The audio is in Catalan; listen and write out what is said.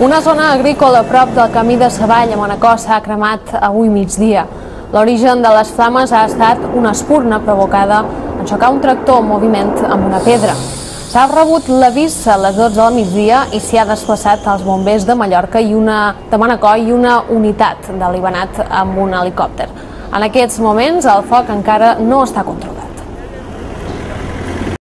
Una zona agrícola a prop del camí de Savall a Manacor s'ha cremat avui migdia. L'origen de les flames ha estat una espurna provocada en xocar un tractor en moviment amb una pedra. S'ha rebut l'avís a les 12 del migdia i s'hi ha desplaçat els bombers de Mallorca i una de Manacor i una unitat de l'Ibanat amb un helicòpter. En aquests moments el foc encara no està controlat.